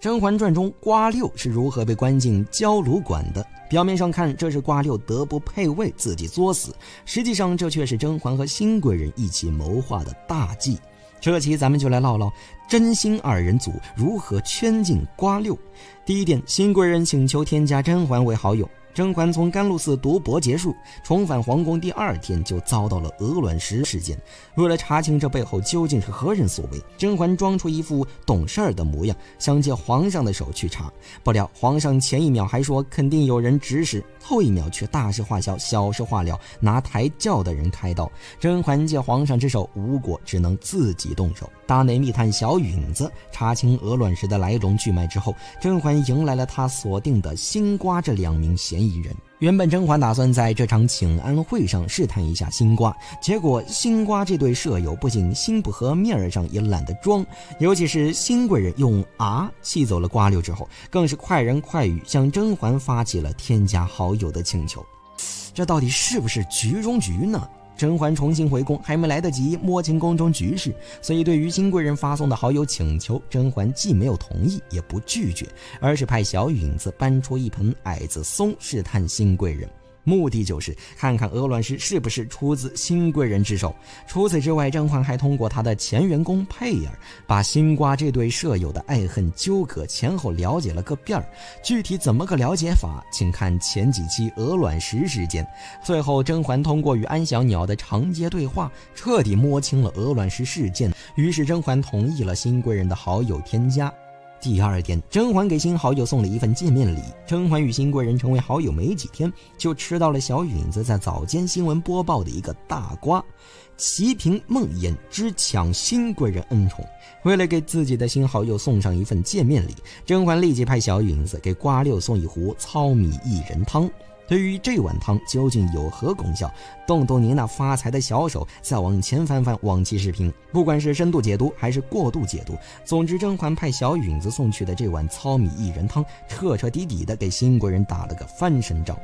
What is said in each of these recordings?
《甄嬛传》中瓜六是如何被关进焦炉馆的？表面上看，这是瓜六德不配位，自己作死；实际上，这却是甄嬛和新贵人一起谋划的大计。这期咱们就来唠唠真心二人组如何圈进瓜六。第一点，新贵人请求添加甄嬛为好友。甄嬛从甘露寺读博结束，重返皇宫第二天就遭到了鹅卵石事件。为了查清这背后究竟是何人所为，甄嬛装出一副懂事儿的模样，想借皇上的手去查。不料皇上前一秒还说肯定有人指使，后一秒却大事化小，小事化了，拿抬轿的人开刀。甄嬛借皇上之手无果，只能自己动手。大内密探小允子查清鹅卵石的来龙去脉之后，甄嬛迎来了她锁定的新瓜这两名嫌疑人。原本甄嬛打算在这场请安会上试探一下新瓜，结果新瓜这对舍友不仅心不和，面儿上也懒得装。尤其是新贵人用啊气走了瓜六之后，更是快人快语向甄嬛发起了添加好友的请求。这到底是不是局中局呢？甄嬛重新回宫，还没来得及摸清宫中局势，所以对于新贵人发送的好友请求，甄嬛既没有同意，也不拒绝，而是派小允子搬出一盆矮子松试探新贵人。目的就是看看鹅卵石是不是出自新贵人之手。除此之外，甄嬛还通过她的前员工佩儿，把新瓜这对舍友的爱恨纠葛前后了解了个遍儿。具体怎么个了解法，请看前几期鹅卵石事件。最后，甄嬛通过与安小鸟的长街对话，彻底摸清了鹅卵石事件。于是，甄嬛同意了新贵人的好友添加。第二天，甄嬛给新好友送了一份见面礼。甄嬛与新贵人成为好友没几天，就吃到了小允子在早间新闻播报的一个大瓜：齐平梦魇之抢新贵人恩宠。为了给自己的新好友送上一份见面礼，甄嬛立即派小允子给瓜六送一壶糙米薏仁汤。对于这碗汤究竟有何功效，动动您那发财的小手，再往前翻翻往期视频，不管是深度解读还是过度解读，总之甄嬛派小允子送去的这碗糙米薏仁汤，彻彻底底的给新国人打了个翻身仗。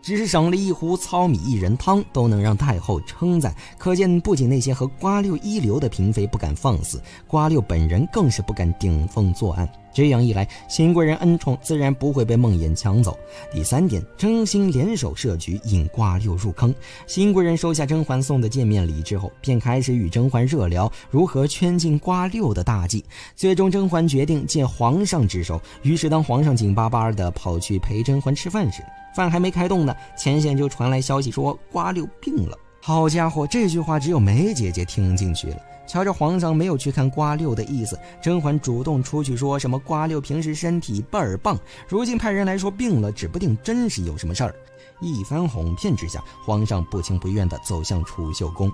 只是省了一壶糙米薏仁汤，都能让太后称赞，可见不仅那些和瓜六一流的嫔妃不敢放肆，瓜六本人更是不敢顶风作案。这样一来，新贵人恩宠自然不会被梦魇抢走。第三点，真心联手设局，引瓜六入坑。新贵人收下甄嬛送的见面礼之后，便开始与甄嬛热聊如何圈进瓜六的大计。最终，甄嬛决定借皇上之手。于是，当皇上紧巴巴的跑去陪甄嬛吃饭时，饭还没开动呢，前线就传来消息说瓜六病了。好家伙，这句话只有梅姐姐听进去了。瞧着皇上没有去看瓜六的意思，甄嬛主动出去说什么瓜六平时身体倍儿棒，如今派人来说病了，指不定真是有什么事儿。一番哄骗之下，皇上不情不愿地走向储秀宫。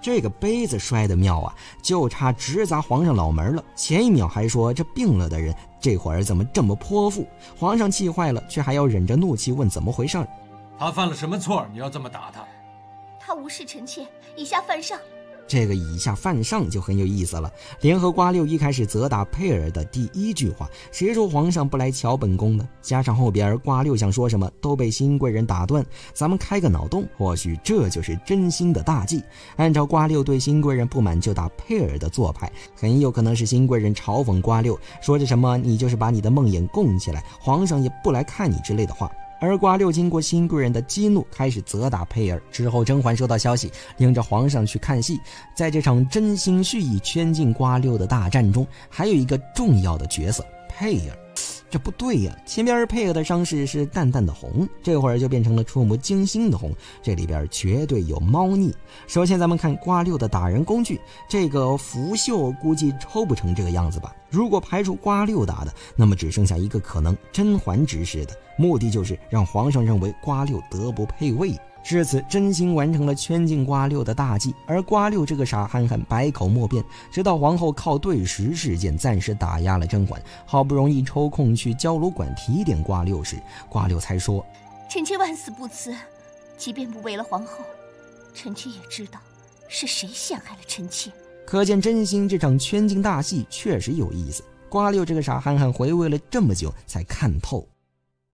这个杯子摔得妙啊，就差直砸皇上脑门了。前一秒还说这病了的人，这会儿怎么这么泼妇？皇上气坏了，却还要忍着怒气问怎么回事儿。他犯了什么错？你要这么打他？无视臣妾，以下犯上。这个以下犯上就很有意思了。联合瓜六一开始责打佩儿的第一句话，谁说皇上不来瞧本宫呢？加上后边瓜六想说什么都被新贵人打断。咱们开个脑洞，或许这就是真心的大计。按照瓜六对新贵人不满就打佩儿的做派，很有可能是新贵人嘲讽瓜六，说着什么你就是把你的梦魇供起来，皇上也不来看你之类的话。而瓜六经过新贵人的激怒，开始责打佩儿。之后，甄嬛收到消息，领着皇上去看戏。在这场真心蓄意圈禁瓜六的大战中，还有一个重要的角色——佩儿。这不对呀！前边佩儿的伤势是淡淡的红，这会儿就变成了触目惊心的红，这里边绝对有猫腻。首先，咱们看瓜六的打人工具，这个拂袖估计抽不成这个样子吧？如果排除瓜六打的，那么只剩下一个可能：甄嬛指使的，目的就是让皇上认为瓜六德不配位。至此，真心完成了圈禁瓜六的大计，而瓜六这个傻憨憨百口莫辩，直到皇后靠对食事件暂时打压了甄嬛，好不容易抽空去交炉馆提点瓜六时，瓜六才说：“臣妾万死不辞，即便不为了皇后，臣妾也知道是谁陷害了臣妾。”可见真心这场圈禁大戏确实有意思。瓜六这个傻憨憨回味了这么久，才看透。